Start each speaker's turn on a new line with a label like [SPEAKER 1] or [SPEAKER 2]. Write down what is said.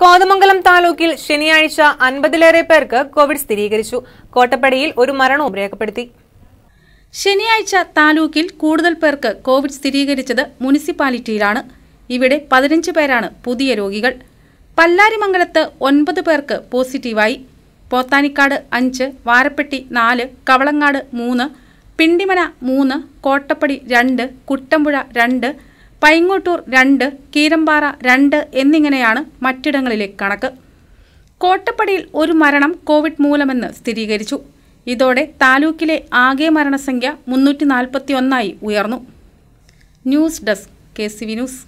[SPEAKER 1] കോതമംഗലം താലൂക്കിൽ ശനിയാഴ്ച അൻപതിലേറെ പേർക്ക് കോവിഡ് സ്ഥിരീകരിച്ചു. കോട്ടപ്പടിയിൽ ഒരു മരണവും രേഖപ്പെടുത്തി.
[SPEAKER 2] ശനിയാഴ്ച താലൂക്കിൽ കൂടുതൽ പേർക്ക് കോവിഡ് സ്ഥിരീകരിച്ചത് മുനിസിപ്പാലിറ്റിയിലാണ്. ഇവിടെ പതിനഞ്ച് പേരാണ് പുതിയ രോഗികൾ. പല്ലാരിമംഗലത്ത് ഒൻപത് പേർക്ക് പോസിറ്റീവായി. പോത്താനിക്കാട് അഞ്ച് വാരപ്പെട്ടി നാല് കവളങ്ങാട് മൂന്ന് പിണ്ടിമന മൂന്ന് കോട്ടപ്പടി രണ്ട് കുട്ടമ്പുഴ രണ്ട് പൈങ്ങോട്ടൂർ രണ്ട് കീരമ്പാറ രണ്ട് എന്നിങ്ങനെയാണ് മറ്റിടങ്ങളിലെ കണക്ക്. കോട്ടപ്പടിയിൽ ഒരു മരണം കോവിഡ് മൂലമെന്ന് സ്ഥിരീകരിച്ചു. ഇതോടെ താലൂക്കിലെ ആകെ മരണസംഖ്യ മുന്നൂറ്റി നാൽപ്പത്തി ഉയർന്നു. News desk K C V news.